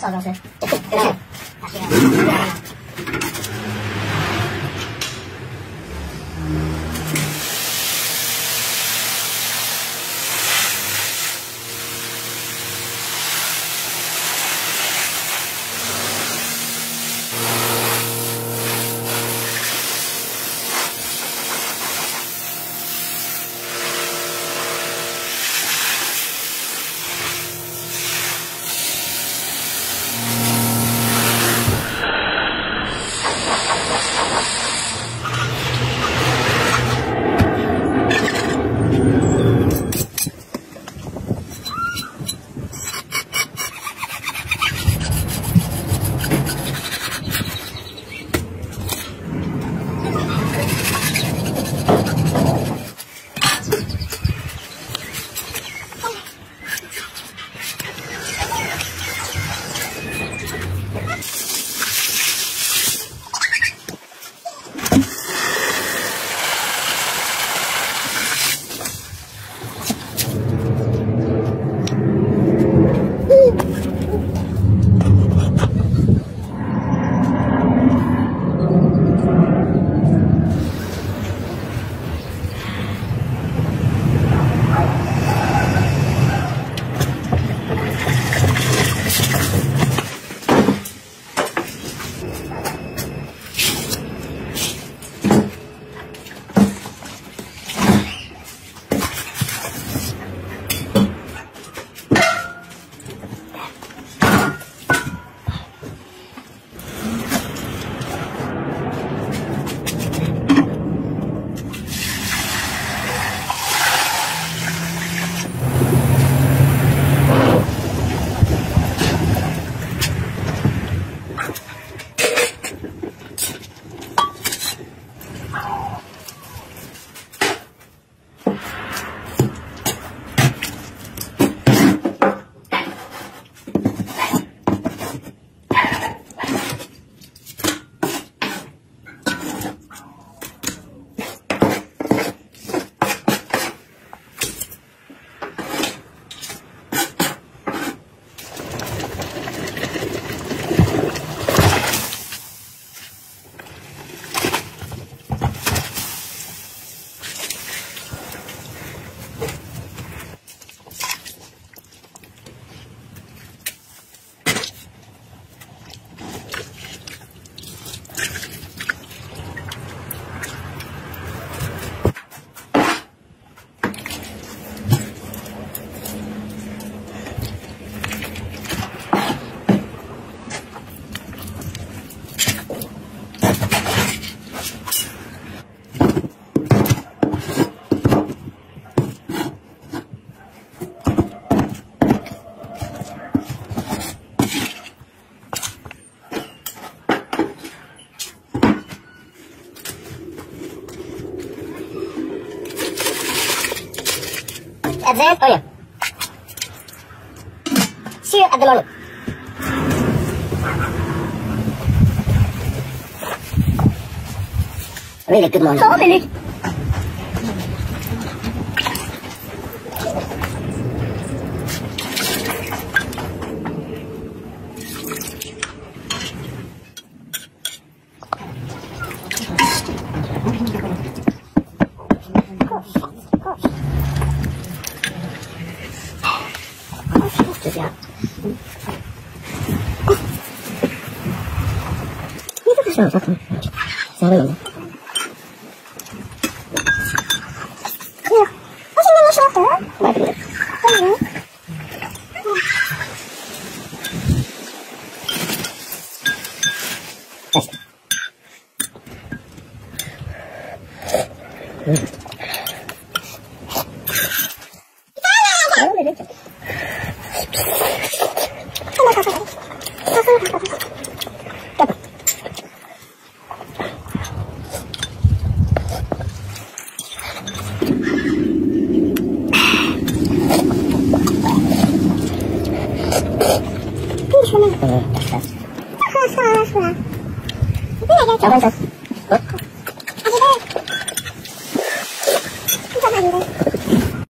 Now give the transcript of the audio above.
叫少装 advance oh yeah. Here at the moment. Really good morning. 4 minutes. 你这个是啥子？啥的出来！嗯，出来了，出来！你在这交换一下。啊？啊，这边。你干嘛你的？